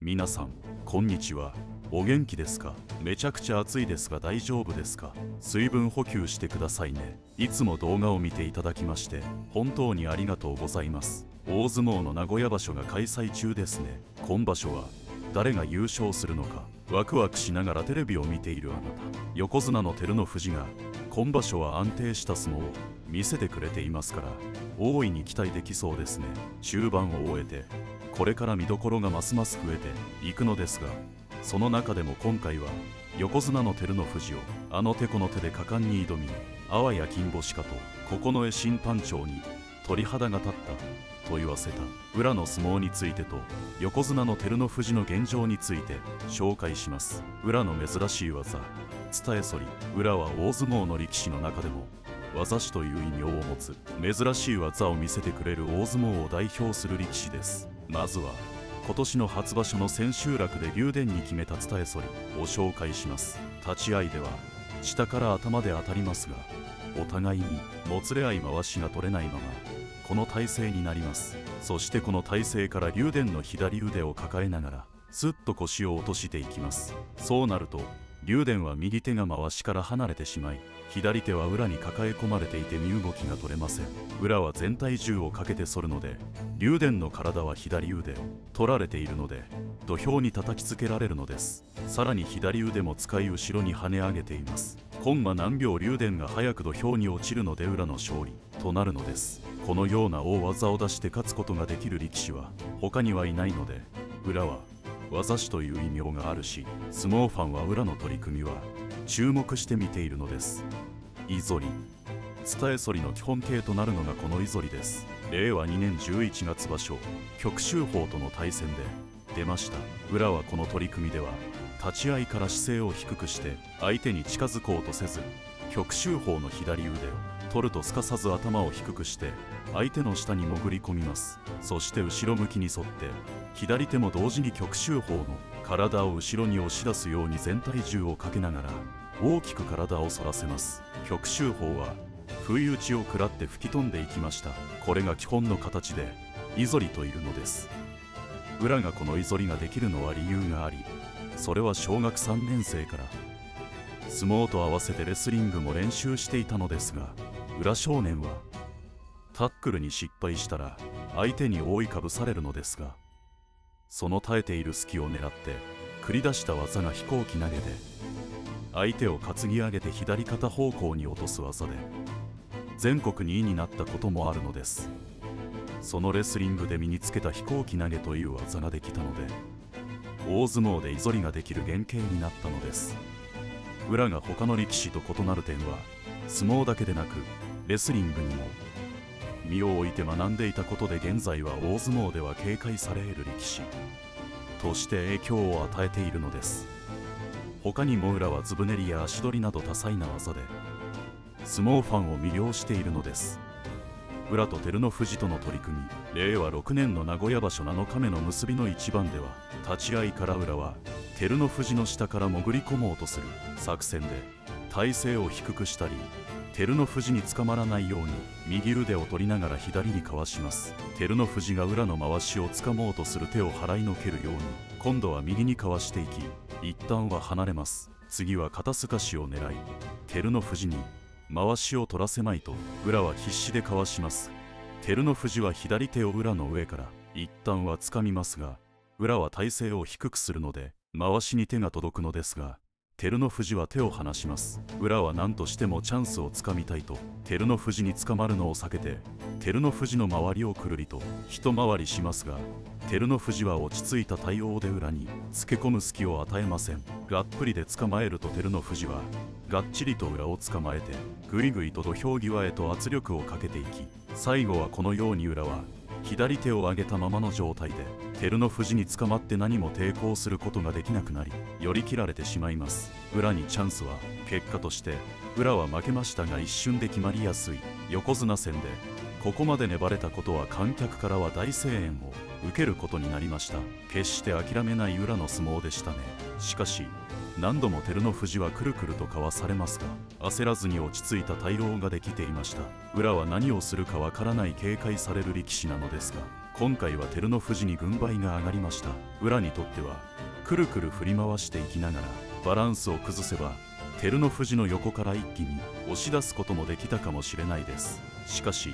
皆さんこんにちは。お元気ですか？めちゃくちゃ暑いですが大丈夫ですか？水分補給してくださいね。いつも動画を見ていただきまして本当にありがとうございます。大相撲の名古屋場所が開催中ですね。今場所は誰が優勝するのかワクワクしながらテレビを見ているあなた。横綱の照ノ富士が今場所は安定した相撲を見せてくれていますから大いに期待できそうですね。中盤を終えてこれから見どころがますます増えていくのですがその中でも今回は横綱の照ノ富士をあの手この手で果敢に挑みあわや金星かと九重審判長に鳥肌が立ったと言わせた裏の相撲についてと横綱の照ノ富士の現状について紹介します。裏の珍しい技。伝え反り裏は大相撲の力士の中でも技師という異名を持つ珍しい技を見せてくれる大相撲を代表する力士です。まずは今年の初場所の千秋楽で竜電に決めた伝え反りを紹介します。立ち合いでは下から頭で当たりますがお互いにもつれ合い回しが取れないままこの体勢になります。そしてこの体勢から竜電の左腕を抱えながらすっと腰を落としていきます。そうなると竜電は右手が回しから離れてしまい左手は裏に抱え込まれていて身動きが取れません。裏は全体重をかけて反るので竜電の体は左腕を取られているので土俵に叩きつけられるのです。さらに左腕も使い後ろに跳ね上げています。コンマ何秒竜電が早く土俵に落ちるので裏の勝利となるのです。このような大技を出して勝つことができる力士は他にはいないので裏は技師という異名があるし相撲ファンは裏の取り組みは注目して見ているのです。イゾリ。伝え反りの基本形となるのがこのイゾリです。令和2年11月場所極州法との対戦で出ました。裏はこの取り組みでは立ち合いから姿勢を低くして相手に近づこうとせず極州法の左腕を取るとすかさず頭を低くして相手の下に潜り込みます。そして後ろ向きに沿って左手も同時に極州法の体を後ろに押し出すように全体重をかけながら大きく体を反らせます。極州法は不意打ちを食らって吹き飛んでいきました。これが基本の形でイゾリといるのです。裏がこのイゾリができるのは理由がありそれは小学3年生から相撲と合わせてレスリングも練習していたのですが裏少年はタックルに失敗したら相手に覆いかぶされるのですがその耐えている隙を狙って繰り出した技が飛行機投げで相手を担ぎ上げて左肩方向に落とす技で全国2位になったこともあるのです。そのレスリングで身につけた飛行機投げという技ができたので大相撲でイゾリができる原型になったのです。裏が他の力士と異なる点は相撲だけでなくレスリングにも身を置いて学んでいたことで現在は大相撲では警戒される力士。として影響を与えているのです。他にも裏はずぶ練りや足取りなど多彩な技で相撲ファンを魅了しているのです。裏と照ノ富士との取り組み令和6年の名古屋場所7日目の結びの一番では立ち合いから裏は照ノ富士の下から潜り込もうとする作戦で体勢を低くしたり照ノ富士に捕まらないように右腕を取りながら左にかわします。照ノ富士が裏の回しをつかもうとする手を払いのけるように今度は右にかわしていき一旦は離れます。次は肩透かしを狙い照ノ富士に回しを取らせまいと裏は必死でかわします。照ノ富士は左手を裏の上から一旦は掴みますが裏は体勢を低くするので回しに手が届くのですが照ノ富士は手を離します。裏は何としてもチャンスをつかみたいと照ノ富士に捕まるのを避けて照ノ富士の周りをくるりと一回りしますが照ノ富士は落ち着いた対応で裏につけ込む隙を与えません。がっぷりで捕まえると照ノ富士はがっちりと裏を捕まえてぐいぐいと土俵際へと圧力をかけていき最後はこのように裏は左手を上げたままの状態で照ノ富士に捕まって何も抵抗することができなくなり寄り切られてしまいます。裏にチャンスは結果として裏は負けましたが一瞬で決まりやすい横綱戦でここまで粘れたことは観客からは大声援を受けることになりました。決して諦めない裏の相撲でしたね。しかし何度も照ノ富士はくるくるとかわされますが焦らずに落ち着いた対応ができていました。裏は何をするかわからない警戒される力士なのですが今回は照ノ富士に軍配が上がりました。裏にとってはくるくる振り回していきながらバランスを崩せば照ノ富士の横から一気に押し出すこともできたかもしれないです。しかし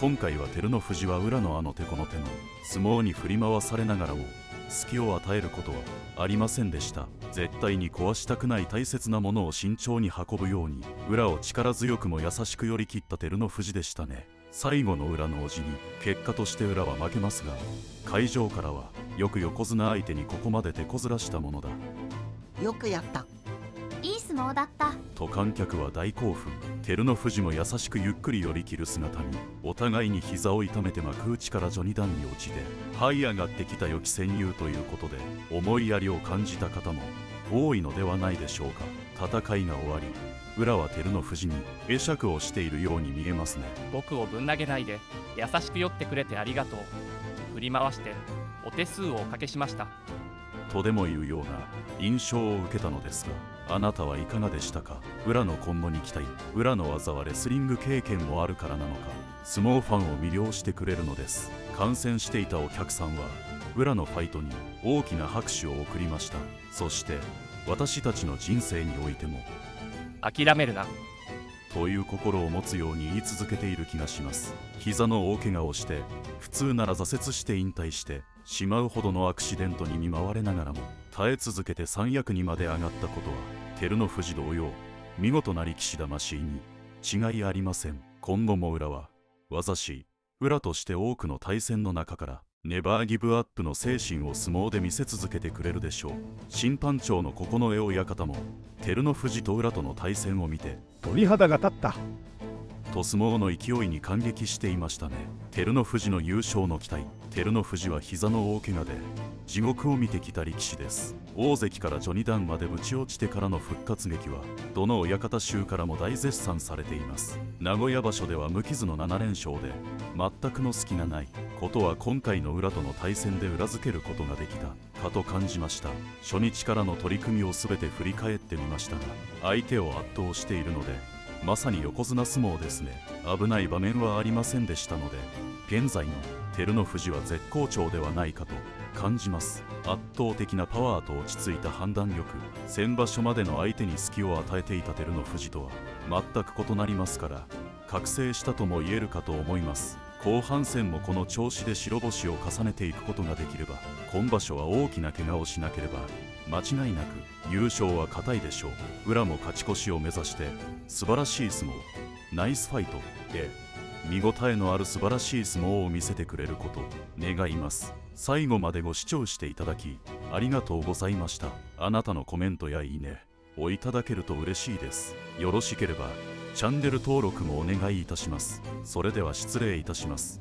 今回は照ノ富士は裏のあの手この手の相撲に振り回されながらも隙を与えることはありませんでした。絶対に壊したくない大切なものを慎重に運ぶように裏を力強くも優しく寄り切った照ノ富士でしたね。最後の裏のおじに結果として裏は負けますが会場からはよく横綱相手にここまで手こずらしたものだ。よくやった。相撲だった。と観客は大興奮。照ノ富士も優しくゆっくり寄り切る姿にお互いに膝を痛めて幕内から序二段に落ちて這い上がってきた良き戦友ということで思いやりを感じた方も多いのではないでしょうか。戦いが終わり裏は照ノ富士に会釈をしているように見えますね。僕をぶん投げないで優しく寄ってくれてありがとう。振り回してお手数をおかけしました。とでもいうような印象を受けたのですがあなたはいかがでしたか？裏の今後に期待。裏の技はレスリング経験もあるからなのか。相撲ファンを魅了してくれるのです。観戦していたお客さんは裏のファイトに大きな拍手を送りました。そして私たちの人生においても諦めるな。という心を持つように言い続けている気がします。膝の大怪我をして普通なら挫折して引退してしまうほどのアクシデントに見舞われながらも耐え続けて三役にまで上がったことは照ノ富士同様見事な力士魂に違いありません。今後も裏は技師裏として多くの対戦の中からネバーギブアップの精神を相撲で見せ続けてくれるでしょう。審判長の九重親方も照ノ富士と裏との対戦を見て鳥肌が立った。と相撲の勢いに感激していましたね。照ノ富士の優勝の期待。照ノ富士は膝の大怪我で地獄を見てきた力士です。大関から序二段までぶち落ちてからの復活劇はどの親方衆からも大絶賛されています。名古屋場所では無傷の7連勝で全くの隙がない。ことは今回の裏との対戦で裏付けることができた。かと感じました。初日からの取り組みを全て振り返ってみましたが相手を圧倒しているのでまさに横綱相撲ですね。危ない場面はありませんでしたので現在の照ノ富士は絶好調ではないかと感じます。圧倒的なパワーと落ち着いた判断力先場所までの相手に隙を与えていた照ノ富士とは全く異なりますから覚醒したとも言えるかと思います。後半戦もこの調子で白星を重ねていくことができれば今場所は大きな怪我をしなければ間違いなく優勝は固いでしょう。裏も勝ち越しを目指して素晴らしい相撲。ナイスファイトで見応えのある素晴らしい相撲を見せてくれること願います。最後までご視聴していただきありがとうございました。あなたのコメントやいいねをいただけると嬉しいです。よろしければチャンネル登録もお願いいたします。それでは失礼いたします。